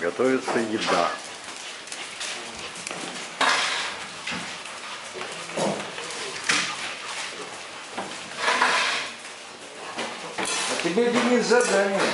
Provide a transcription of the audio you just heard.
Готовится еда. А тебе, Денис, задание.